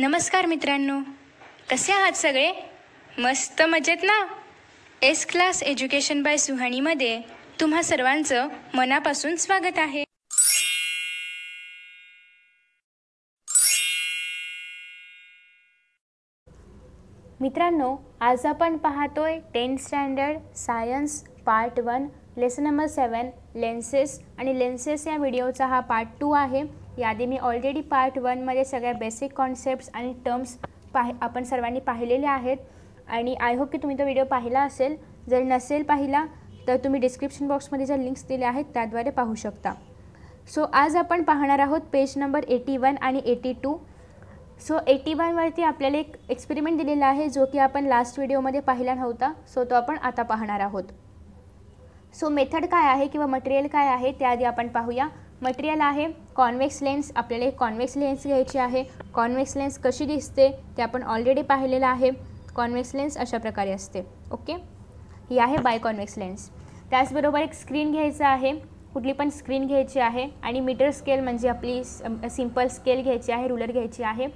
नमस्कार मित्रांनो. कसे आहात सगळे? मस्त मजेत ना? एस क्लास एज्युकेशन बाय सुहाणीमध्ये तुम्हा सर्वांचं मनापासून स्वागत आहे. मित्रांनो आज आपण पाहतोय tenth standard science part one lesson number seven lenses आणि लेन्सेस या व्हिडिओचा हा पार्ट टू आहे. यादी मी ऑलरेडी पार्ट वनमध्ये सगळ्या बेसिक कॉन्सेप्ट्स आणि टर्म्स पाहि आपण सर्वांनी पाहिलेले आहेत. आणि आय होप की तुम्ही तो व्हिडिओ पाहिला असेल. जर नसेल पाहिला तर तुम्ही डिस्क्रिप्शन बॉक्समध्ये ज्या लिंक्स दिल्या आहेत त्याद्वारे पाहू शकता. सो आज आपण पाहणार आहोत पेज नंबर एटी वन आणि एटी टू सो एटी वनवरती आपल्याला एक एक्सपेरिमेंट दिलेला आहे जो की आपण लास्ट व्हिडिओमध्ये पाहिला नव्हता. सो तो आपण आता पाहणार आहोत. सो मेथड काय आहे किंवा मटेरियल काय आहे त्याआधी आपण पाहूया. मटेरियल आहे. कॉन्वेक्स लेन्स आपल्याला एक कॉन्वेक्स लेन्स घ्यायची आहे. कॉन्वेक्स लेन्स कशी दिसते ते आपण ऑलरेडी पाहिलेलं आहे. कॉन्वेक्स लेन्स अशा प्रकारे असते. ओके? ही आहे बाय कॉन्वेक्स लेन्स. त्याचबरोबर एक स्क्रीन घ्यायचं आहे. कुठली पण स्क्रीन घ्यायची आहे. आणि मीटर स्केल म्हणजे आपली सिंपल स्केल घ्यायची आहे रुलर घ्यायची आहे.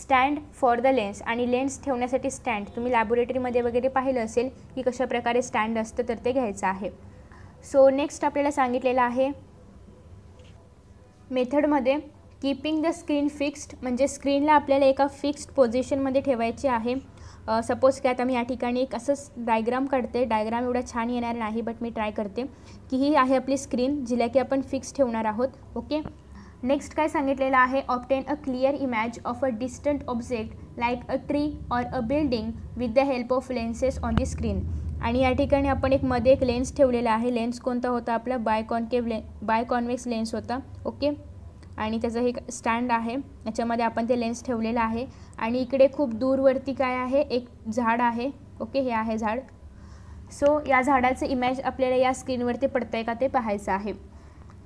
Stand for the lens. आणि लेन्स ठेवण्यासाठी स्टँड. तुम्ही लॅबोरेटरीमध्ये वगैरे पाहिलं असेल की कशाप्रकारे स्टँड असतं तर ते घ्यायचं आहे. सो नेक्स्ट आपल्याला सांगितलेलं आहे मेथडमध्ये कीपिंग द स्क्रीन फिक्स्ड म्हणजे स्क्रीनला आपल्याला एका फिक्स्ड पोझिशनमध्ये ठेवायची आहे. सपोज की आता मी या ठिकाणी एक असंच डायग्राम काढते. डायग्राम एवढा छान येणार नाही बट मी ट्राय करते की ही आहे आपली स्क्रीन जिला की आपण फिक्स ठेवणार आहोत. ओके नेक्स्ट काय सांगितलेलं आहे? Obtain a clear image of a distant object like a tree or a building with the help of lenses on the screen आणि या ठिकाणी आपण एक मध्ये एक लेन्स ठेवलेला आहे. लेन्स कोणता होता? आपला बाय कॉन्केव ले बाय कॉन्वेक्स लेन्स होता. ओके आणि त्याचं हे स्टँड आहे. याच्यामध्ये आपण ते लेन्स ठेवलेलं आहे. आणि इकडे खूप दूरवरती काय आहे? एक झाड आहे. ओके हे आहे झाड. सो या झाडाचं इमॅज आपल्याला या स्क्रीनवरती पडतं आहे का ते पाहायचं आहे.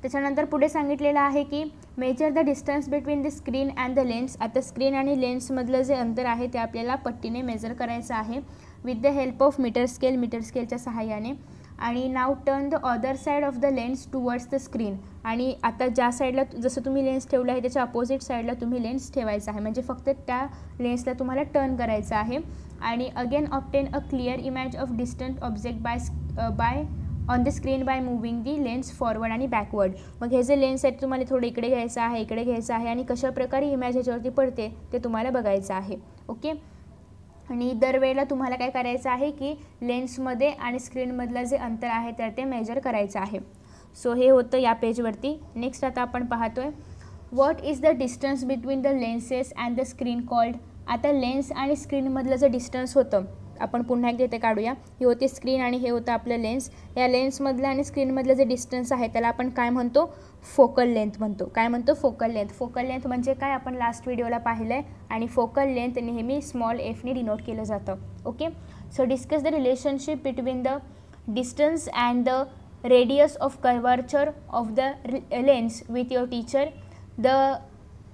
त्याच्यानंतर पुढे सांगितलेलं आहे की measure the distance between the screen and the lens आता स्क्रीन आणि लेन्समधलं जे अंतर आहे ते आपल्याला पट्टीने मेजर करायचं आहे. With the help of metre scale metre स्केलच्या सहाय्याने. आणि now turn the other side of the lens towards the screen आणि आता ज्या साईडला जसं तुम्ही लेन्स ठेवलं आहे त्याच्या अपोजिट साईडला तुम्ही लेन्स ठेवायचा आहे. म्हणजे फक्त त्या लेन्सला तुम्हाला टर्न करायचं आहे. आणि again obtain a clear image of distant object by by on the screen by moving the lens forward आणि बॅकवर्ड मग हे जे लेन्स आहेत तुम्हाला थोडं इकडे घ्यायचं आहे इकडे घ्यायचं आहे. आणि कशाप्रकारे इमॅज ह्याच्यावरती पडते ते तुम्हाला बघायचं आहे. ओके आणि दरवेळेला तुम्हाला काय करायचं आहे की लेन्समध्ये आणि स्क्रीनमधलं जे अंतर आहे तर ते मेजर करायचं आहे. सो हे होतं या पेजवरती नेक्स्ट आता आपण पाहतो आहे what is the distance between the lenses and the screen called आता लेन्स आणि स्क्रीनमधलं जे डिस्टन्स होतं आपण पुन्हा एकदा इथे काढूया. ही होती स्क्रीन आणि हे होतं आपलं लेन्स या लेन्समधलं आणि स्क्रीनमधलं जे डिस्टन्स आहे त्याला आपण काय म्हणतो? फोकल लेंथ म्हणतो. काय म्हणतो? फोकल लेंथ फोकल लेंथ म्हणजे काय? आपण लास्ट व्हिडिओला पाहिलं आहे आणि फोकल लेंथ नेहमी स्मॉल एफने डिनोट केलं जातं. Okay so discuss the relationship between the distance and the radius of curvature of the lens with your teacher the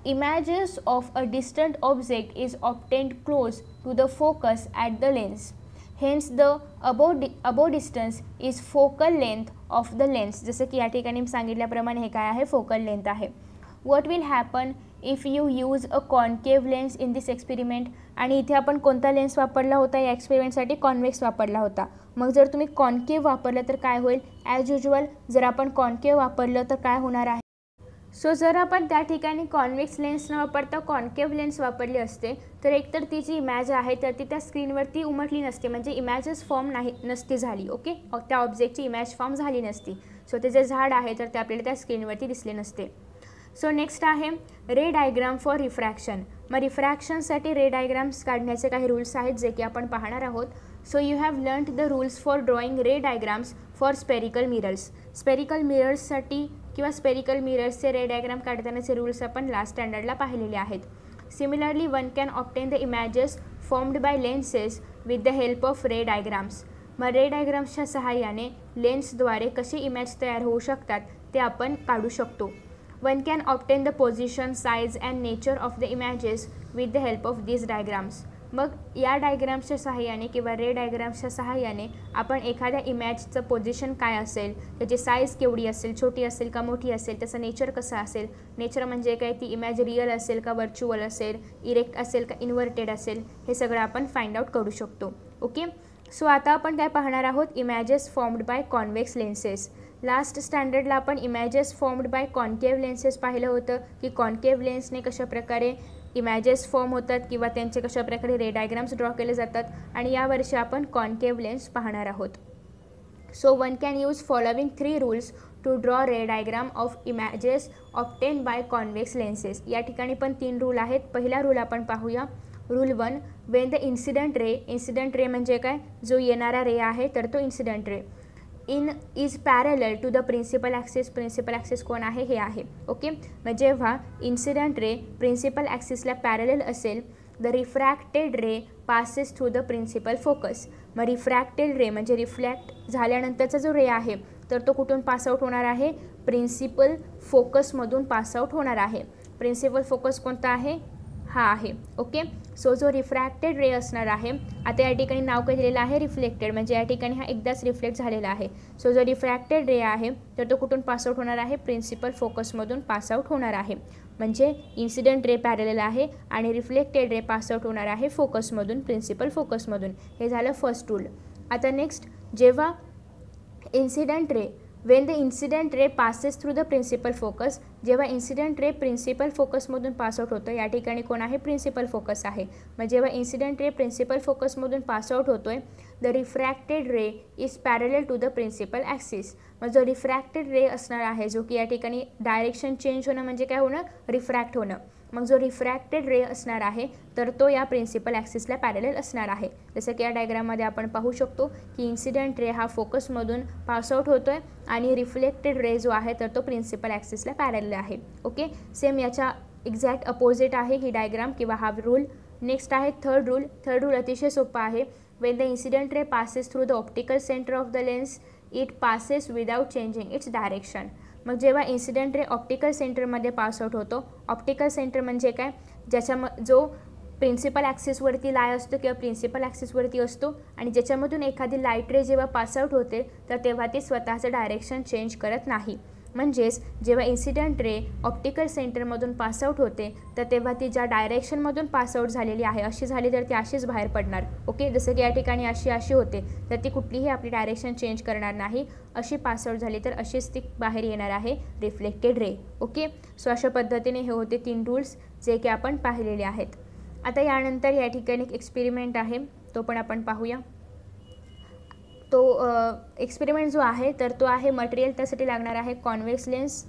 images of a distant object is obtained close to the focus at the lens. Hence the above, di above distance is focal length of the lens. जसं की या ठिकाणी सांगितल्याप्रमाणे हे काय आहे? Focal length आहे. What will happen if you use a concave lens in this experiment आणि इथे आपण कोणता लेन्स वापरला होता? या एक्सपेरिमेंटसाठी कॉन्वेक्स वापरला होता. मग जर तुम्ही कॉन्केव वापरलं तर काय होईल? ॲज युजल जर आपण कॉन्केव वापरलं तर काय होणार आहे? सो जर आपण त्या ठिकाणी कॉन्वेक्स लेन्स न वापरता कॉन्केव्ह लेन्स वापरली असते तर एकतर ती जी इमॅज आहे तर ती त्या स्क्रीनवरती उमटली नसते. म्हणजे इमॅजेस फॉर्म नाही नसती झाली ओके त्या ऑब्जेक्टची इमॅज फॉर्म झाली नसती. सो ते जे झाड आहे तर ते आपल्याला त्या स्क्रीनवरती दिसले नसते. सो नेक्स्ट आहे रे डायग्राम फॉर रिफ्रॅक्शन मग रिफ्रॅक्शनसाठी रे डायग्राम्स काढण्याचे काही रूल्स आहेत जे की आपण पाहणार आहोत. So you have learn the rules for drawing ray diagrams for spherical mirrors spherical मिरर्ससाठी किंवा स्पेरिकल मिरर्सचे रे डायग्राम काढतानाचे रूल्स आपण लास्ट स्टँडर्डला पाहिलेले आहेत. Similarly one can obtain the images formed by lenses with the help of ray diagrams मग ray डायग्राम्सच्या सहाय्याने लेन्सद्वारे कसे इमॅज तयार होऊ शकतात ते आपण काढू शकतो. One can obtain the position size and nature of the images with the help of these diagrams मग या डायग्राम्सच्या सहाय्याने किंवा रे डायग्राम्सच्या सहाय्याने आपण एखाद्या इमॅजचं पोझिशन काय असेल त्याची साईज केवढी असेल छोटी असेल का मोठी असेल त्याचं नेचर कसं असेल? नेचर म्हणजे काय? ती इमॅज रिअल असेल का व्हर्च्युअल असेल इरेक्ट असेल का इन्व्हर्टेड असेल? हे सगळं आपण फाइंड आउट करू शकतो. ओके सो आता आपण काय पाहणार आहोत? Images formed by convex lenses last स्टँडर्डला आपण images formed by concave lenses पाहिलं होतं की कॉन्केव्ह लेन्सने कशाप्रकारे इमॅजेस फॉर्म होतात किंवा त्यांचे कशाप्रकारे रे डायग्राम्स ड्रॉ केले जातात आणि यावर्षी आपण कॉन्केव्ह लेन्स पाहणार आहोत. So one can use following three rules to draw ray diagram of images obtain by convex lenses या ठिकाणी पण तीन रूल आहेत. पहिला रूल आपण पाहूया. Rule one when the incident ray incident ray म्हणजे काय? जो येणारा रे आहे तर तो incident ray in is parallel to the principal axis principal axis कोण आहे? हे आहे. ओके म्हणजे मग जेव्हा इन्सिडंट रे प्रिन्सिपल ॲक्सिसला पॅरलल असेल the refracted ray passes through the principal focus मग रिफ्रॅक्टेड रे म्हणजे रिफ्लॅक्ट झाल्यानंतरचा जो रे आहे तर तो कुठून पासआउट होणार आहे? प्रिन्सिपल फोकसमधून पासआउट होणार आहे. प्रिन्सिपल फोकस कोणता आहे? हा आहे. ओके? सो जो रिफ्रॅक्टेड रे असणार आहे आता या ठिकाणी नाव काय दिलेलं आहे? रिफ्लेक्टेड म्हणजे या ठिकाणी हा एकदाच रिफ्लेक्ट झालेला आहे. सो जो रिफ्रॅक्टेड रे आहे तर तो कुठून पासआउट होणार आहे? प्रिन्सिपल फोकसमधून पासआउट होणार आहे. म्हणजे इन्सिडंट रे पॅरेलेल आहे आणि रिफ्लेक्टेड रे पासआउट होणार आहे फोकसमधून प्रिन्सिपल फोकसमधून हे झालं फर्स्ट रूल आता नेक्स्ट जेव्हा incident ray when the incident ray passes through the principal focus जेव्हा इन्सिडेंट रे प्रिन्सिपल फोकसमधून पासआउट होतं या ठिकाणी कोण आहे? प्रिन्सिपल फोकस आहे. मग जेव्हा इन्सिडेंट रे प्रिन्सिपल फोकसमधून पासआउट होतो आहे the refracted ray is parallel to the principal axis मग जो रिफ्रॅक्टेड रे असणार आहे जो की या ठिकाणी डायरेक्शन चेंज होणं म्हणजे काय होणं? रिफ्रॅक्ट होणं. मग जो रिफ्रॅक्टेड रे असणार आहे तर तो या प्रिन्सिपल ॲक्सिसला पॅरेल असणार आहे. जसं की या डायग्राममध्ये आपण पाहू शकतो की इन्सिडेंट रे हा फोकसमधून पासआउट होतो आहे आणि रिफ्लेक्टेड रे जो आहे तर तो प्रिन्सिपल ॲक्सिसला पॅरेल आहे. ओके सेम याच्या एक्झॅक्ट अपोजिट आहे ही डायग्राम किंवा हा रूल नेक्स्ट आहे थर्ड रूल थर्ड रूल अतिशय सोपा आहे. When the incident ray passes through the optical centre of the lens it passes without changing its direction मग जेव्हा इन्सिडेंट रे ऑप्टिकल सेंटरमध्ये पासआउट होतो ऑप्टिकल सेंटर म्हणजे काय? ज्याच्याम जो प्रिन्सिपल ॲक्सिसवरती लाय असतो किंवा प्रिन्सिपल ॲक्सिसवरती असतो आणि ज्याच्यामधून एखादी लाइट रे जेव्हा पासआउट होते तर तेव्हा ती स्वतःचं डायरेक्शन चेंज करत नाही. म्हणजेच जेव्हा इन्सिडंट रे ऑप्टिकल सेंटरमधून पासआउट होते तर तेव्हा ती ज्या डायरेक्शनमधून पासआउट झालेली आहे अशी झाली तर ती अशीच बाहेर पडणार. ओके जसं की या ठिकाणी अशी अशी होते तर ती कुठलीही आपली डायरेक्शन चेंज करणार नाही. अशी पासआउट झाली तर अशीच ती बाहेर येणार आहे रिफ्लेक्टेड रे ओके सो अशा पद्धतीने हे होते तीन रूल्स जे की आपण पाहिलेले आहेत. आता यानंतर या ठिकाणी एक एक्सपेरिमेंट आहे तो पण आपण पाहूया. तो एक्सपेरिमेंट जो आहे तर तो आहे मटेरियल त्यासाठी लागणार आहे कॉन्वेक्स लेन्स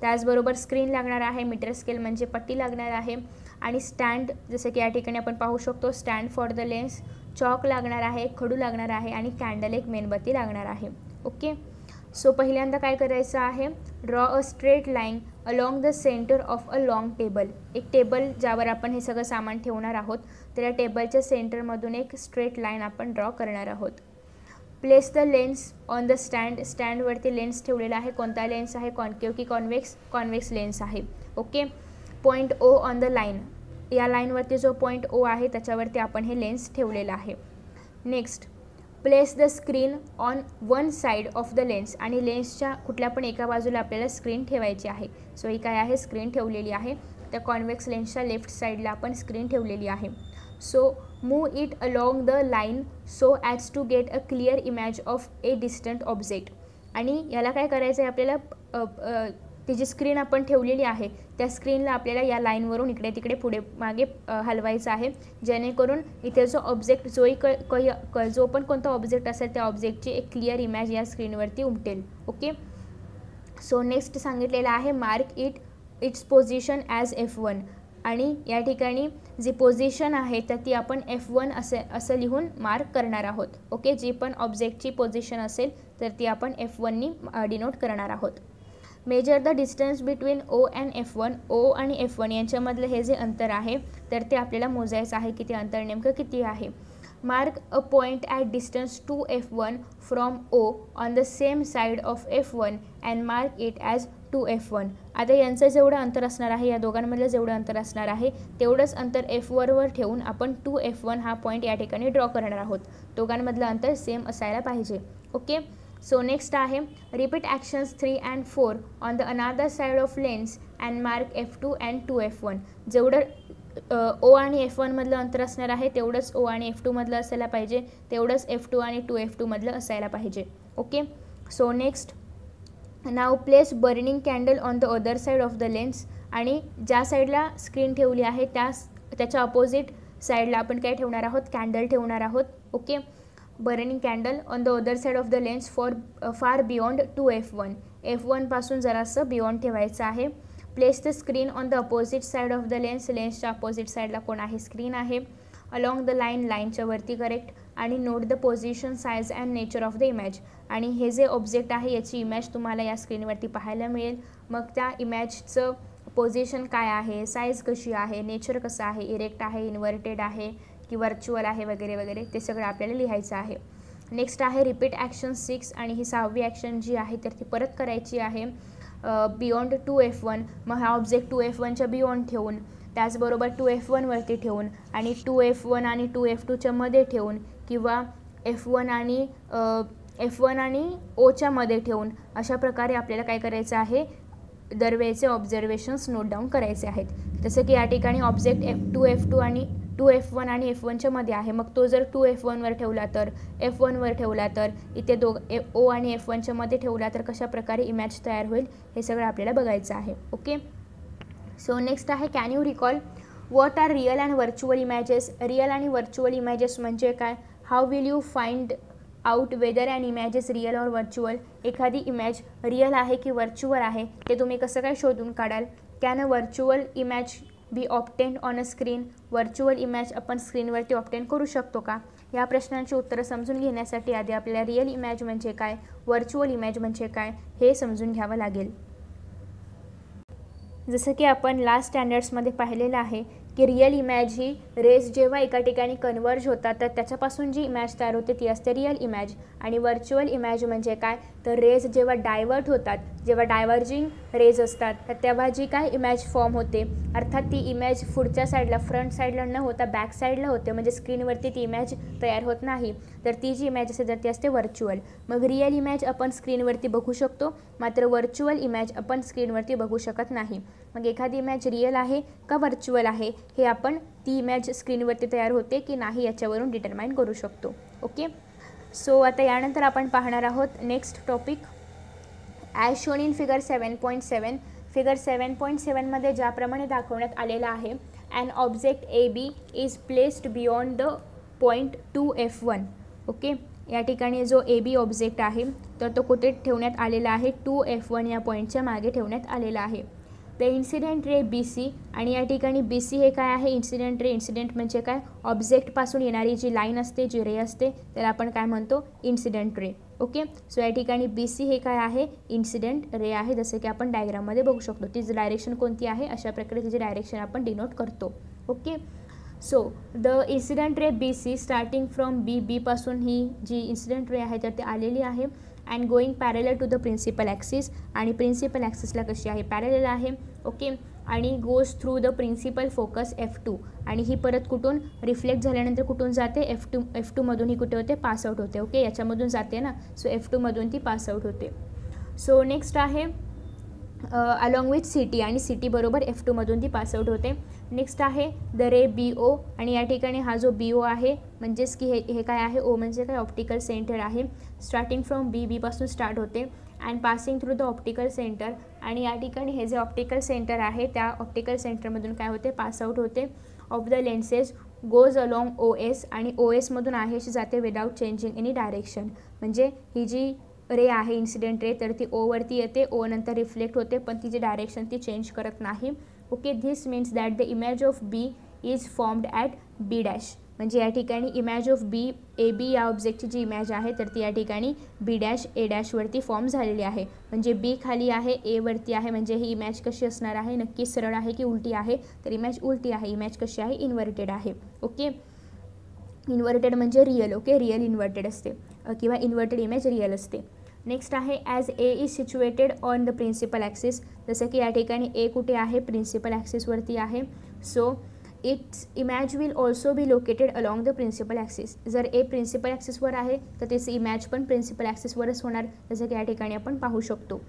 त्याचबरोबर स्क्रीन लागणार आहे मीटर स्केल म्हणजे पट्टी लागणार आहे. आणि स्टँड जसं की या ठिकाणी आपण पाहू शकतो stand for the lens chalk लागणार आहे खडू लागणार आहे आणि कॅन्डल एक मेणबत्ती लागणार आहे. ओके सो पहिल्यांदा काय करायचं आहे? Draw a straight line along the centre of a long table एक टेबल ज्यावर आपण हे सगळं सामान ठेवणार आहोत. तर या टेबलच्या सेंटरमधून एक स्ट्रेट लाईन आपण ड्रॉ करणार आहोत. Place the lens on the stand स्टँडवरती lens ठेवलेला आहे. कोणता लेन्स आहे? कॉन्केव की कॉन्वेक्स कॉन्वेक्स लेन्स आहे. Okay? Point O on the line. या लाईनवरती जो पॉईंट ओ आहे त्याच्यावरती आपण हे लेन्स ठेवलेलं आहे. Next place the screen on one side of the lens. आणि लेन्सच्या कुठल्या पण एका बाजूला आपल्याला स्क्रीन ठेवायची आहे. सो ही काय आहे? स्क्रीन ठेवलेली आहे. त्या कॉन्वेक्स लेन्सच्या लेफ्ट साईडला आपण स्क्रीन ठेवलेली आहे. So move it along the line so as to get a clear image of a distant object आणि याला काय करायचं आहे आपल्याला ती जी स्क्रीन आपण ठेवलेली आहे त्या स्क्रीनला आपल्याला या लाईनवरून इकडे तिकडे पुढे मागे हलवायचं आहे. जेणेकरून इथे जो ऑब्जेक्ट जोही क क जो पण कोणता ऑब्जेक्ट असेल त्या ऑब्जेक्टची एक क्लिअर इमॅज या स्क्रीनवरती उमटेल. ओके? सो नेक्स्ट सांगितलेलं आहे mark it its position as F one आणि या ठिकाणी जी पोझिशन आहे तर ती आपण एफ वन असे असं लिहून मार्क करणार आहोत. ओके जी पण ऑब्जेक्टची पोझिशन असेल तर ती आपण एफ वननी डिनोट करणार आहोत. Measure the distance between O and F one O आणि एफ वन यांच्यामधलं हे जे अंतर आहे तर ते आपल्याला मोजायचं आहे की ते अंतर नेमकं किती आहे. Mark a point at distance two F one from O on the same side of F one and mark it as two F one. आता यांचं जेवढं अंतर असणार आहे या दोघांमधलं जेवढं अंतर असणार आहे तेवढंच अंतर एफ वरवर ठेवून आपण टू एफ वन हा पॉईंट या ठिकाणी ड्रॉ करणार आहोत. दोघांमधलं अंतर सेम असायला पाहिजे. ओके सो नेक्स्ट आहे repeat actions three and four on the another side of lens and mark F two and two F one जेवढं ओ आणि एफ वनमधलं अंतर असणार आहे तेवढंच ओ आणि एफ टूमधलं असायला पाहिजे तेवढंच एफ टू आणि टू एफ टूमधलं असायला पाहिजे. Okay so next now place burning candle on the other side of the lens आणि ज्या साईडला स्क्रीन ठेवली आहे त्या त्याच्या अपोजिट साईडला आपण काय ठेवणार आहोत? कॅन्डल ठेवणार आहोत. Okay? Burning candle on the other side of the lens for far beyond two F one. F वनपासून जरासं बियॉन्ड ठेवायचं आहे. Place the screen on the opposite side of the lens. लेन्सच्या opposite साईडला कोण आहे? स्क्रीन आहे. Along the line लाईनच्या वरती correct? आणि note the position size and nature of the image आणि हे जे ऑब्जेक्ट आहे याची इमॅज तुम्हाला या स्क्रीनवरती पाहायला मिळेल. मग त्या इमॅजचं पोझिशन काय आहे साईज कशी आहे नेचर कसं आहे इरेक्ट आहे इन्व्हर्टेड आहे की व्हर्च्युअल आहे वगैरे वगैरे ते सगळं आपल्याला लिहायचं आहे. नेक्स्ट आहे रिपीट ॲक्शन सिक्स आणि ही सहावी ॲक्शन जी आहे तर ती परत करायची आहे बियॉन्ड टू एफ वन मग हा ऑब्जेक्ट टू एफ वनच्या बियॉन्ड ठेवून त्याचबरोबर टू एफ वनवरती ठेवून आणि टू एफ वन आणि टू एफ टूच्या मध्ये ठेवून किंवा एफ वन आणि एफ वन आणि ओच्या मध्ये ठेवून अशा प्रकारे आपल्याला काय करायचं आहे? दरवेळेचे ऑब्झर्वेशन्स नोट डाऊन करायचे आहेत. जसं की या ठिकाणी object F two F two आणि टू एफ वन आणि एफ वनच्या मध्ये आहे. मग तो जर टू एफ वनवर ठेवला तर एफ वनवर ठेवला तर इथे दो ए ओ आणि एफ वनच्या मध्ये ठेवला तर कशा प्रकारे इमॅज तयार होईल? हे सगळं आपल्याला बघायचं आहे. ओके? सो नेक्स्ट आहे can you recall what are real and virtual images real आणि व्हर्च्युअल इमॅजेस म्हणजे काय? How will you find out whether and images real or virtual एखादी इमॅज रिअल आहे की व्हर्च्युअल आहे ते तुम्ही कसं काय शोधून काढाल? Can a virtual image be obtain on a screen virtual image आपण स्क्रीनवरती ऑप्टेन करू शकतो का? या प्रश्नांची उत्तरं समजून घेण्यासाठी आधी आपल्याला रिअल इमॅज म्हणजे काय? व्हर्च्युअल इमॅज म्हणजे काय? हे समजून घ्यावं लागेल. जसं की आपण लास्ट स्टँडर्ड्समध्ये पाहिलेलं आहे की रिअल इमॅज ही रेस जेव्हा एका ठिकाणी कन्वर्ज होतात तर त्याच्यापासून जी इमॅज तयार होते ती असते रिअल इमॅज आणि व्हर्च्युअल इमॅज म्हणजे काय? तर रेज जेव्हा डायवर्ट होतात जेव्हा डायव्हर्जिंग रेज असतात तर तेव्हा जी काय इमॅज फॉर्म होते अर्थात ती इमॅज पुढच्या साईडला फ्रंट साईडला न होता बॅक साईडला होते म्हणजे स्क्रीनवरती ती इमॅज तयार होत नाही तर ती जी इमॅज असते तर ती असते व्हर्च्युअल मग रिअल इमॅज आपण स्क्रीनवरती बघू शकतो मात्र व्हर्च्युअल इमॅज आपण स्क्रीनवरती बघू शकत नाही. मग एखादी इमॅज रिअल आहे का व्हर्च्युअल आहे हे आपण ती इमॅज स्क्रीनवरती तयार होते की नाही याच्यावरून डिटरमाइन करू शकतो. ओके सो आता यानंतर आपण पाहणार आहोत next topic as shown in figure seven point seven figure seven point सेवनमध्ये ज्याप्रमाणे दाखवण्यात आलेलं आहे and object A B is placed beyond the point two F one okay या ठिकाणी जो ए बी ऑब्जेक्ट आहे तर तो कुठे ठेवण्यात आलेला आहे? टू एफ वन या पॉईंटच्या मागे ठेवण्यात आलेला आहे. The incident ray B C आणि या ठिकाणी बी सी हे काय आहे? इन्सिडेंट रे इन्सिडेंट म्हणजे काय? ऑब्जेक्टपासून येणारी जी लाईन असते जी रे असते त्याला आपण काय म्हणतो? इन्सिडेंट रे ओके सो या ठिकाणी बी सी हे काय आहे? इन्सिडेंट रे आहे. जसे की आपण डायग्राममध्ये बघू शकतो. तिची डायरेक्शन कोणती आहे? अशा प्रकारे तिची डायरेक्शन आपण डिनोट करतो. Okay so the incident ray B C starting from B बीपासून ही जी इन्सिडेंट रे आहे तर ती आलेली आहे. And going parallel to the principal axis आणि प्रिन्सिपल ॲक्सिसला कशी आहे? पॅरेलल आहे. ओके आणि goes through the principal focus F two आणि ही परत कुठून? रिफ्लेक्ट झाल्यानंतर कुठून जाते? एफ टू एफ टूमधून ही कुठे होते? पासआउट होते. ओके याच्यामधून जाते ना? सो एफ टूमधून ती पासआउट होते. सो नेक्स्ट आहे अलॉंग विथ सिटी आणि सिटीबरोबर एफ टूमधून ती पासआउट होते. नेक्स्ट आहे द रे बी ओ आणि या ठिकाणी हा जो बी ओ आहे म्हणजेच की हे हे काय आहे? ओ म्हणजे काय? ऑप्टिकल सेंटर आहे. स्टार्टिंग फ्रॉम बी बीपासून स्टार्ट होते. And passing through the optical centre आणि या ठिकाणी हे जे ऑप्टिकल सेंटर आहे त्या ऑप्टिकल सेंटरमधून काय होते? पासआउट होते. Of the lenses goes along O S आणि ओ एसमधून आहे अशी जाते विदाऊट चेंजिंग एनी डायरेक्शन म्हणजे ही जी रे आहे इन्सिडेंट रे तर ती ओवरती येते. ओ नंतर रिफ्लेक्ट होते पण ती जी डायरेक्शन ती चेंज करत नाही. Okay this means that the image of B is formed at B dash म्हणजे या ठिकाणी इमॅज ऑफ बी ए बी या ऑब्जेक्टची जी इमॅज आहे तर ती या ठिकाणी बी डॅश ए डॅशवरती फॉर्म झालेली आहे. म्हणजे बी खाली आहे एवरती आहे म्हणजे ही इमॅज कशी असणार आहे? नक्की सरळ आहे की उलटी आहे? तर इमॅज उलटी आहे इमॅज कशी आहे? इन्व्हर्टेड आहे. ओके? इन्व्हर्टेड म्हणजे रिअल ओके? रिअल इन्व्हर्टेड असते. किंवा इन्व्हर्टेड इमेज रिअल असते. नेक्स्ट आहे as A is situated on the principal axis जसं की या ठिकाणी ए कुठे आहे प्रिन्सिपल ॲक्सिसवरती आहे. So its image will also be located along the principal axis जर ए प्रिन्सिपल ॲक्सिसवर आहे तर त्याचं इमॅज पण प्रिन्सिपल ॲक्सिसवरच होणार. जसं की या ठिकाणी आपण पाहू शकतो.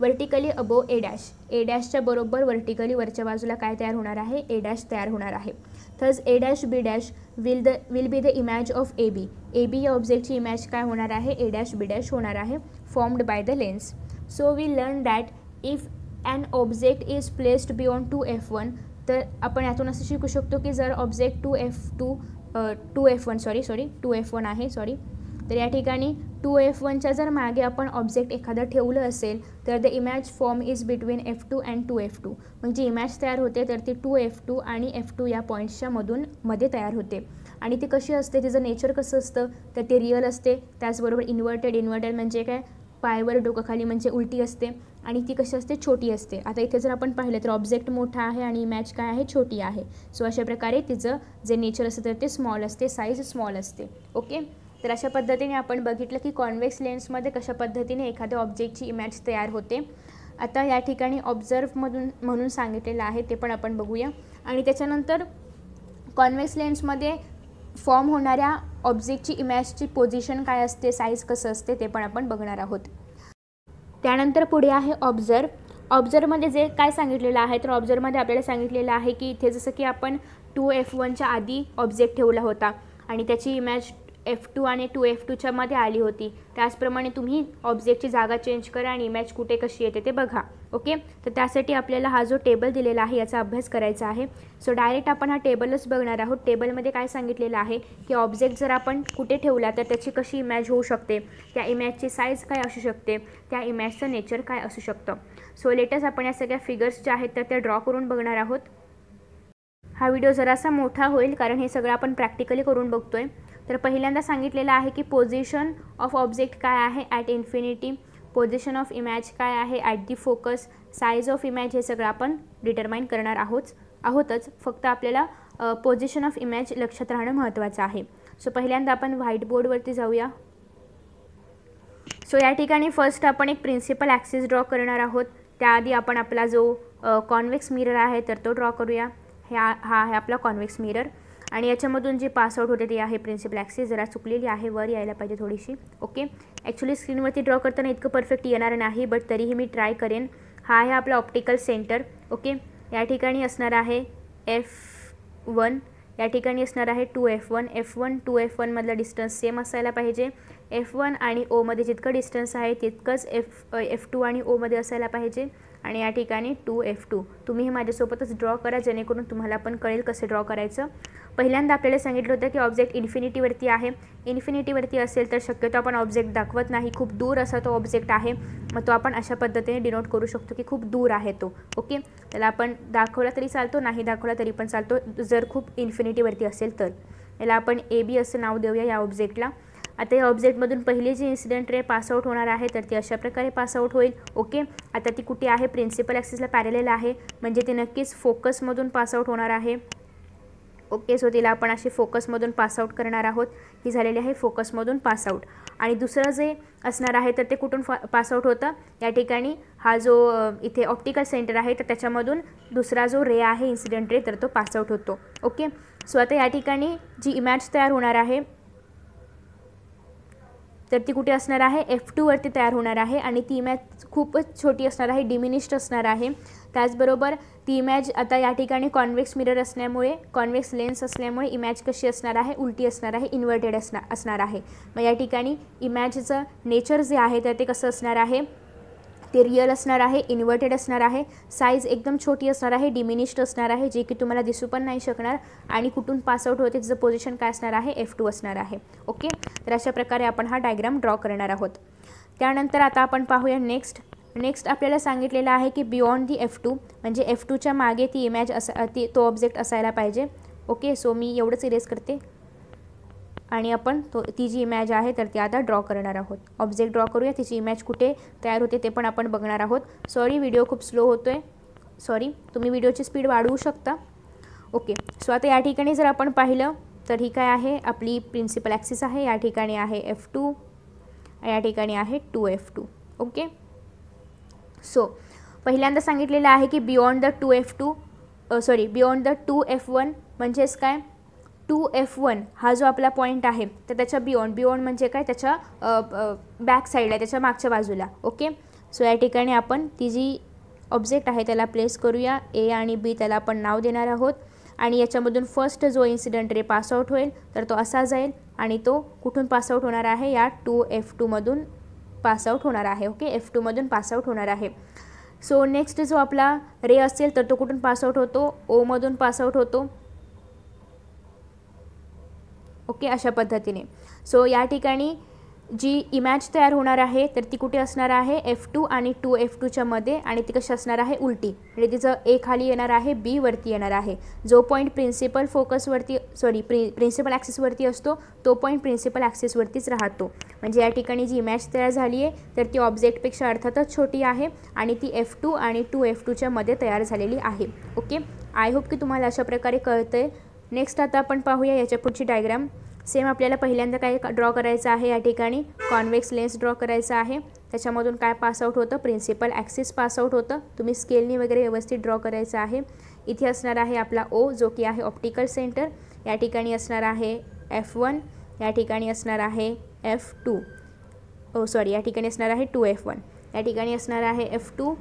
वर्टिकली अबो ए डॅश ए डॅशच्या बरोबर वर्टिकली वरच्या बाजूला काय तयार होणार आहे? ए डॅश तयार होणार आहे. Thus A dash B dash will the will be the image of A B A B या ऑब्जेक्टची इमॅज काय होणार आहे? ए डॅश बी डॅश होणार आहे. Formed by the lens so we learn that if an object is placed beyond two F one तर आपण यातून असं शिकू शकतो की जर object two F two two F one sorry sorry two F one आहे सॉरी तर या ठिकाणी टू एफ वनच्या जर मागे आपण ऑब्जेक्ट एखादं ठेवलं असेल तर the image form is between F two and two F two म्हणजे इमॅज तयार होते तर ती टू एफ टू आणि एफ टू या पॉईंट्सच्या मधून मध्ये तयार होते. आणि ती कशी असते तिचं नेचर कसं असतं तर ते रिअल असते. त्याचबरोबर इन्व्हर्टेड इन्व्हर्टेड म्हणजे काय? पायावर डोकाखाली म्हणजे उलटी असते. आणि ती कशी असते? छोटी असते. आता इथे जर आपण पाहिलं तर ऑब्जेक्ट मोठा आहे आणि इमॅज काय आहे? छोटी आहे. सो अशा प्रकारे तिचं जे नेचर असतं तर ते स्मॉल असते साईज स्मॉल असते. ओके तर अशा पद्धतीने आपण बघितलं की कॉन्वेक्स लेन्समध्ये कशा पद्धतीने एखाद्या ऑब्जेक्टची इमॅज तयार होते. आता या ठिकाणी ऑब्झर्वमधून म्हणून सांगितलेलं आहे ते पण आपण बघूया. आणि त्याच्यानंतर कॉन्वेक्स लेन्समध्ये फॉर्म होणाऱ्या ऑब्जेक्टची इमॅजची पोझिशन काय असते साईज कसं असते ते पण आपण बघणार आहोत. त्यानंतर पुढे आहे ऑब्झर्व ऑब्झर्वमध्ये जे काय सांगितलेलं आहे तर ऑब्झर्वमध्ये आपल्याला सांगितलेलं आहे की इथे जसं की आपण टू एफ वनच्या आधी ऑब्जेक्ट ठेवला होता. आणि त्याची इमॅज एफ टू आणि टू एफ टूच्यामध्ये आली होती. त्याचप्रमाणे तुम्ही ऑब्जेक्टची जागा चेंज करा आणि इमॅज कुठे कशी येते ते बघा. ओके तर त्यासाठी आपल्याला हा जो टेबल दिलेला आहे याचा अभ्यास करायचा आहे. सो डायरेक्ट आपण हा टेबलच बघणार आहोत. टेबलमध्ये काय सांगितलेलं आहे? की ऑब्जेक्ट जर आपण कुठे ठेवला तर त्याची कशी इमॅज होऊ शकते? त्या इमॅजची साईज काय असू शकते? त्या इमॅजचं नेचर काय असू शकतं? सो लेटेस्ट आपण या सगळ्या फिगर्स ज्या आहेत तर त्या ड्रॉ करून बघणार आहोत. हा व्हिडिओ जरासा मोठा होईल कारण हे सगळं आपण प्रॅक्टिकली करून बघतोय. तर पहिल्यांदा सांगितलेलं आहे की पोझिशन ऑफ ऑब्जेक्ट काय आहे? At infinity position of image काय आहे? At the focus size of image हे सगळं आपण डिटरमाइन करणार आहोत. आहोतच. फक्त आपल्याला पोझिशन ऑफ इमॅज लक्षात राहणं महत्त्वाचं आहे. सो पहिल्यांदा आपण व्हाईट बोर्डवरती जाऊया. सो या ठिकाणी फर्स्ट आपण एक प्रिन्सिपल ॲक्सिस ड्रॉ करणार आहोत. त्याआधी आपण आपला जो कॉन्वेक्स मिरर आहे तर तो ड्रॉ करूया. ह्या हा आहे आपला कॉन्वेक्स मिरर आणि याच्यामधून जी पासआउट होते ती आहे प्रिन्सिपल ॲक्सिस जरा चुकलेली आहे वर यायला पाहिजे थोडीशी. ओके ॲक्च्युली स्क्रीनवरती ड्रॉ करताना इतकं परफेक्ट येणार नाही बट तरीही मी ट्राय करेन. हा आहे आपला ऑप्टिकल सेंटर ओके या ठिकाणी असणार आहे एफ वन या ठिकाणी असणार आहे two F one F one two F वनमधला distance same असायला पाहिजे. एफ वन आणि ओमध्ये जितकं डिस्टन्स आहे तितकंच एफ एफ टू आणि ओमध्ये असायला पाहिजे. आणि या ठिकाणी टू एफ टू तुम्ही हे माझ्यासोबतच ड्रॉ करा जेणेकरून तुम्हाला पण कळेल कसं ड्रॉ करायचं. पहिल्यांदा आपल्याला सांगितलं होतं की ऑब्जेक्ट इन्फिनिटीवरती आहे. इन्फिनिटीवरती असेल तर शक्यतो आपण ऑब्जेक्ट दाखवत नाही. खूप दूर असा तो ऑब्जेक्ट आहे. मग तो आपण अशा पद्धतीने डिनोट करू शकतो की खूप दूर आहे तो. ओके त्याला आपण दाखवला तरी चालतो नाही दाखवला तरी पण चालतो. जर खूप इन्फिनिटीवरती असेल तर. याला आपण ए बी असं नाव देऊया या ऑब्जेक्टला आता या ऑब्जेक्टमधून पहिली जी इन्सिडेंट रे पासआउट होणार आहे तर ती अशा प्रकारे पासआउट होईल. ओके आता ती कुठे आहे? प्रिन्सिपल ॲक्सिसला पॅरेलेल आहे. म्हणजे ती नक्कीच फोकसमधून पासआउट होणार आहे. ओके सो तिला आपण अशी फोकसमधून पासआउट करणार आहोत. ही झालेली आहे फोकसमधून पासआउट आणि दुसरं जे असणार आहे तर ते कुठून फा पासआउट होतं? या ठिकाणी हा जो इथे ऑप्टिकल सेंटर आहे तर त्याच्यामधून दुसरा जो रे आहे इन्सिडेंट रे तर तो पासआउट होतो. ओके सो आता या ठिकाणी जी इमॅज तयार होणार आहे तर ती कुठे असणार आहे? एफ टूवरती तयार होणार आहे आणि ती इमॅज खूपच छोटी असणार आहे डिमिनिश्ड असणार आहे. त्याचबरोबर ती इमॅज आता या ठिकाणी कॉन्वेक्स मिरर असल्यामुळे कॉन्वेक्स लेन्स असल्यामुळे इमॅज कशी असणार आहे? उलटी असणार आहे इन्व्हर्टेड असणार असणार आहे. मग या ठिकाणी इमॅजचं नेचर जे आहे तर ते कसं असणार आहे? ते रिअल असणार आहे इन्व्हर्टेड असणार आहे साईज एकदम छोटी असणार आहे डिमिनिश्ड असणार आहे जे की तुम्हाला दिसू पण नाही शकणार आणि कुठून पासआउट होते तिचं पोझिशन काय असणार आहे एफ टू असणार आहे. ओके तर अशा प्रकारे आपण हा डायग्राम ड्रॉ करणार आहोत. त्यानंतर आता आपण पाहूया नेक्स्ट नेक्स्ट आपल्याला सांगितलेलं आहे की बियॉन्ड दी एफ टू म्हणजे एफ टूच्या मागे ती इमॅज असा ती तो ऑब्जेक्ट असायला पाहिजे. ओके सो मी एवढंच इरेज करते. आणि आपण तो ती जी इमॅज आहे तर ती आता ड्रॉ करणार आहोत. ऑब्जेक्ट ड्रॉ करूया तिची इमॅज कुठे तयार होते ते पण आपण बघणार आहोत. सॉरी व्हिडिओ खूप स्लो होतो आहे सॉरी तुम्ही व्हिडिओची स्पीड वाढवू शकता. ओके सो आता या ठिकाणी जर आपण पाहिलं तर ही काय आहे? आपली प्रिन्सिपल ॲक्सिस आहे. या ठिकाणी आहे एफ टू या ठिकाणी आहे two F two okay so पहिल्यांदा सांगितलेलं आहे की beyond the two F two sorry beyond the two F one म्हणजेच काय? टू एफ वन हा जो आपला पॉईंट आहे तर त्याच्या बियॉन्ड बियॉन्ड म्हणजे काय? त्याच्या बॅक साईडला त्याच्या मागच्या बाजूला ओके सो या ठिकाणी आपण ती जी ऑब्जेक्ट आहे त्याला प्लेस करूया. ए आणि बी त्याला आपण नाव देणार आहोत. आणि याच्यामधून फर्स्ट जो इन्सिडंट रे पासआउट होईल तर तो असा जाईल. आणि तो कुठून पासआउट होणार आहे? या टू एफ टूमधून पासआउट होणार आहे ओके एफ टूमधून पासआउट होणार आहे. सो नेक्स्ट जो आपला रे असेल तर तो कुठून पासआउट होतो? ओमधून पासआउट होतो. ओके अशा पद्धतीने. सो या ठिकाणी जी इमॅज तयार होणार आहे तर ती कुठे असणार आहे? एफ टू आणि टू एफ टूच्या मध्ये आणि ती कशी असणार आहे? उलटी. म्हणजे तिचं ए खाली येणार आहे बी वरती येणार आहे. जो पॉईंट प्रिन्सिपल फोकसवरती सॉरी प्रि प्रिन्सिपल ॲक्सिसवरती असतो तो पॉईंट प्रिन्सिपल ॲक्सिसवरतीच राहतो. म्हणजे या ठिकाणी जी इमॅज तयार झाली आहे तर ती ऑब्जेक्टपेक्षा अर्थातच छोटी आहे आणि ती एफ टू आणि टू एफ टूच्या मध्ये तयार झालेली आहे. ओके? आय होप की तुम्हाला अशा प्रकारे कळतं आहे नेक्स्ट आता आपण पाहूया याच्या पुढची डायग्राम सेम आपल्याला पहिल्यांदा काय ड्रॉ करायचं आहे या ठिकाणी? कॉन्वेक्स लेन्स ड्रॉ करायचा आहे. त्याच्यामधून काय पासआउट होतं? प्रिन्सिपल ॲक्सिस पासआउट होतं. तुम्ही स्केलनी वगैरे व्यवस्थित ड्रॉ करायचं आहे. इथे असणार आहे आपला ओ जो की आहे ऑप्टिकल सेंटर या ठिकाणी असणार आहे एफ वन या ठिकाणी असणार आहे एफ टू ओ सॉरी या ठिकाणी असणार आहे टू एफ वन या ठिकाणी असणार आहे एफ टू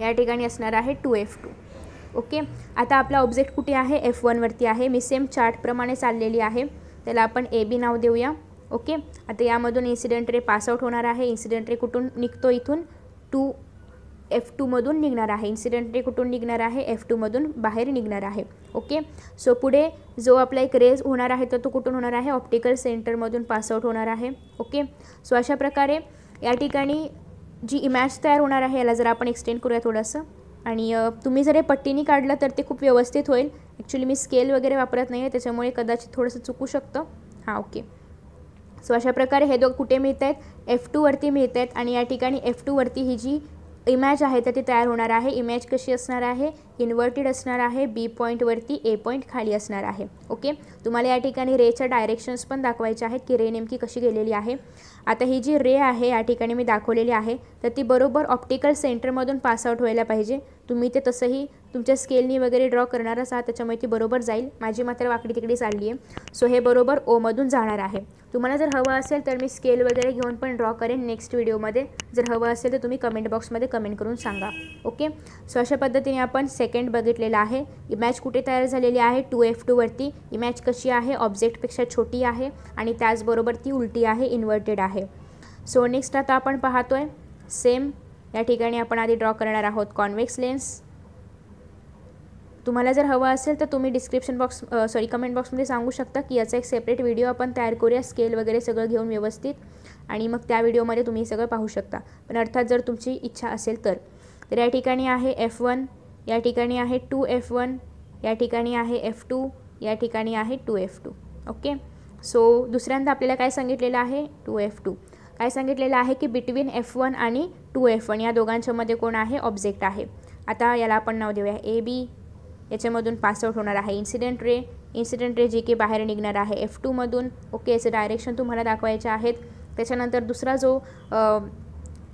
या ठिकाणी असणार आहे टू एफ टू ओके? आता आपला ऑब्जेक्ट कुठे आहे? एफ वनवरती आहे. मी सेम चार्टप्रमाणे चाललेली आहे. त्याला आपण ए बी नाव देऊया. ओके? आता यामधून इन्सिडेंट रे पासआउट होणार आहे. इन्सिडेंट रे कुठून निघतो इथून? टू एफ टूमधून निघणार आहे. इन्सिडेंट रे कुठून निघणार आहे? एफ टूमधून बाहेर निघणार आहे. ओके? सो पुढे जो आपला एक रेज होणार आहे तर तो कुठून होणार आहे? ऑप्टिकल सेंटरमधून पासआउट होणार आहे. ओके? सो अशा प्रकारे या ठिकाणी जी इमॅज तयार होणार आहे याला जर आपण एक्सटेंड करूया थोडंसं. आणि तुम्ही जर हे पट्टीने काढलं तर ते खूप व्यवस्थित होईल. ॲक्च्युली मी स्केल वगैरे वापरत नाही आहे त्याच्यामुळे कदाचित थोडंसं चुकू शकतं. हां ओके सो अशा प्रकारे हे दोघं कुठे मिळत आहेत एफ टूवरती मिळत आहेत आणि या ठिकाणी एफ टूवरती ही जी इमॅज आहे तर ती तयार होणार आहे. इमॅज कशी असणार आहे? इन्व्हर्टेड असणार आहे. बी पॉईंटवरती ए पॉईंट खाली असणार आहे. ओके तुम्हाला या ठिकाणी रेच्या डायरेक्शन्स पण दाखवायचे आहेत की रे नेमकी कशी गेलेली आहे. आता ही जी रे आहे या ठिकाणी मी दाखवलेली आहे तर ती बरोबर ऑप्टिकल सेंटरमधून पासआउट व्हायला पाहिजे. तुम्ही ते तसंही तुमच्या स्केलनी वगैरे ड्रॉ करणारच आहात त्याच्यामुळे ती बरोबर जाईल. माझी मात्र वाकडी तिकडे चालली आहे सो हे बरोबर ओमधून जाणार आहे. तुम्हाला जर हवं असेल तर मी स्केल वगैरे घेऊन पण ड्रॉ करेन नेक्स्ट व्हिडिओमध्ये जर हवं असेल तर तुम्ही कमेंट बॉक्समध्ये कमेंट करून सांगा. ओके सो अशा पद्धतीने आपण सेकंड बघितलेला आहे. इमॅज कुठे तयार झालेली आहे? टू एफ टूवरती इमॅज कशी आहे? ऑब्जेक्टपेक्षा छोटी आहे आणि त्याचबरोबर ती उलटी आहे इन्व्हर्टेड आहे. सो नेक्स्ट आता आपण पाहतोय. सेम या ठिकाणी आपण आधी ड्रॉ करणार आहोत कॉन्वेक्स लेन्स तुम्हाला जर हवं असेल तर तुम्ही डिस्क्रिप्शन बॉक्स सॉरी कमेंट बॉक्समध्ये सांगू शकता की याचा एक सेपरेट व्हिडिओ आपण तयार करूया स्केल वगैरे सगळं घेऊन व्यवस्थित. आणि मग त्या व्हिडिओमध्ये तुम्ही सगळं पाहू शकता. पण अर्थात जर तुमची इच्छा असेल तर. तर या ठिकाणी आहे एफ वन या ठिकाणी आहे टू एफ वन या ठिकाणी आहे एफ टू या ठिकाणी आहे two F two okay so दुसऱ्यांदा आपल्याला काय सांगितलेलं आहे? टू एफ टू काय सांगितलेलं आहे की बिटवीन एफ वन आणि टू एफ वन या दोघांच्यामध्ये कोण आहे? ऑब्जेक्ट आहे. आता याला आपण नाव देऊया. ए बी याच्यामधून पासआउट होणार आहे. इन्सिडेंट रे इन्सिडेंट रे जे की बाहेर निघणार आहे. एफ टूमधून ओके याचं डायरेक्शन तुम्हाला दाखवायचे आहेत. त्याच्यानंतर दुसरा जो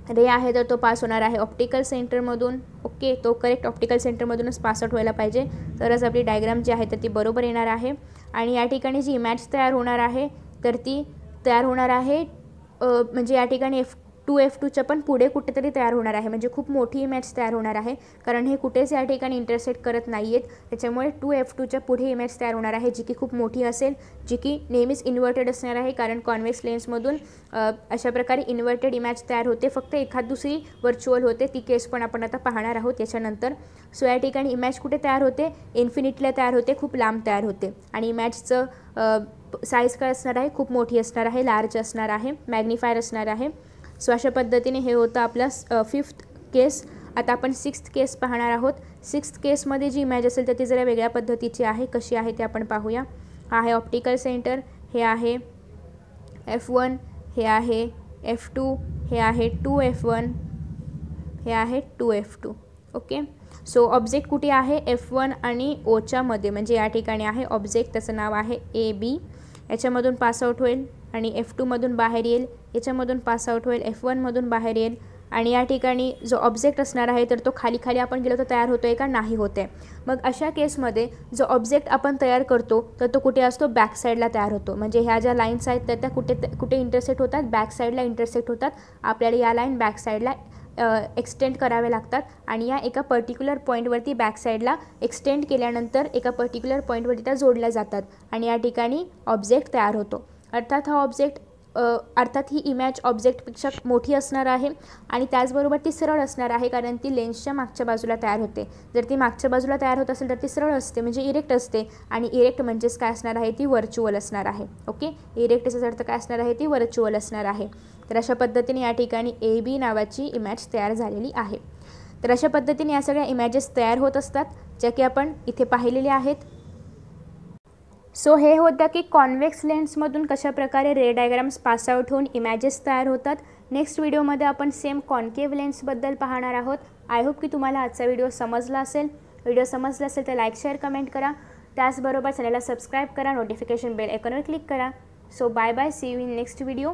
रे आहे तर तो पास होणार आहे ऑप्टिकल सेंटरमधून ओके तो करेक्ट ऑप्टिकल सेंटरमधूनच पासआउट व्हायला पाहिजे. तरच आपली डायग्राम जी आहे तर ती बरोबर येणार आहे. आणि या ठिकाणी जी इमॅज तयार होणार आहे तर ती तयार होणार आहे म्हणजे या ठिकाणी एफ टू एफ टूच्या पण पुढे कुठेतरी तयार होणार आहे. म्हणजे खूप मोठी इमेज तयार होणार आहे. कारण हे कुठेच या ठिकाणी इंटरसेक्ट करत नाही आहेत त्याच्यामुळे टू एफ टूच्या पुढे इमेज तयार होणार आहे जी की खूप मोठी असेल जी की नेहमीच इन्व्हर्टेड असणार आहे. कारण कॉन्वेक्स लेन्समधून अशा प्रकारे इन्व्हर्टेड इमेज तयार होते. फक्त एखाद दुसरी व्हर्च्युअल होते. ती केस पण आपण आता पाहणार आहोत याच्यानंतर. सो या ठिकाणी इमॅज कुठे तयार होते? इन्फिनिटला तयार होते. खूप लांब तयार होते. आणि इमॅजचं साईज काय असणार आहे खूप मोठी असणार आहे लार्ज असणार आहे मॅग्निफायर असणार आहे. सो अशा पद्धतीने हे होतं आपला फिफ्थ केस आता आपण सिक्स्थ केस पाहणार आहोत. सिक्स्थ केसमध्ये जी इमॅज असेल तर ती जरा वेगळ्या पद्धतीची आहे. कशी आहे ते आपण पाहूया. हा आहे ऑप्टिकल सेंटर हे आहे एफ वन हे आहे एफ टू हे आहे टू एफ वन हे आहे two F two okay so object कुठे आहे? एफ वन आणि ओच्यामध्ये म्हणजे या ठिकाणी आहे ऑब्जेक्ट त्याचं नाव आहे ए बी याच्यामधून पासआउट होईल आणि एफ टूमधून बाहेर येईल याच्यामधून पासआउट होईल एफ वनमधून बाहेर येईल आणि या ठिकाणी जो ऑब्जेक्ट असणार आहे तर तो खाली खाली आपण गेलो तर तयार होतो आहे का? नाही होते मग अशा केसमध्ये जो ऑब्जेक्ट आपण तयार करतो तर तो कुठे असतो? बॅक साईडला तयार होतो. म्हणजे ह्या ज्या लाईन्स आहेत तर त्या कुठे कुठे इंटरसेक्ट होतात? बॅक साईडला इंटरसेक्ट होतात. आपल्याला या लाईन बॅक साईडला एक्सटेंड करावे लागतात. आणि या एका पर्टिक्युलर पॉईंटवरती बॅकसाईडला एक्सटेंड केल्यानंतर एका पर्टिक्युलर पॉईंटवरती त्या जोडल्या जातात. आणि या ठिकाणी ऑब्जेक्ट तयार होतो. अर्थात हा ऑब्जेक्ट अर्थात ही इमॅज ऑब्जेक्टपेक्षा मोठी असणार आहे आणि त्याचबरोबर ती सरळ असणार आहे कारण ती लेन्सच्या मागच्या बाजूला तयार होते. जर ती मागच्या बाजूला तयार होत असेल तर ती सरळ असते म्हणजे इरेक्ट असते. आणि इरेक्ट म्हणजेच काय असणार आहे? ती व्हर्च्युअल असणार आहे. ओके इरेक्टचा अर्थ काय असणार आहे? ती व्हर्च्युअल असणार आहे. तर अशा पद्धतीने या ठिकाणी ए बी नावाची इमॅज तयार झालेली आहे. तर अशा पद्धतीने या सगळ्या इमॅजेस तयार होत असतात ज्या की आपण इथे पाहिलेल्या आहेत. सो हे होतं की कॉन्वेक्स लेन्समधून कशाप्रकारे रे डायग्राम्स पासआउट होऊन इमॅजेस तयार होतात. नेक्स्ट व्हिडिओमध्ये आपण सेम कॉन्केव्ह लेन्सबद्दल पाहणार आहोत. आय होप की तुम्हाला आजचा व्हिडिओ समजला असेल. व्हिडिओ समजला असेल तर लाईक शेअर कमेंट करा. त्याचबरोबर चॅनलला सबस्क्राईब करा. नोटिफिकेशन बेल आयकॉनवर क्लिक करा. So bye bye see you in next video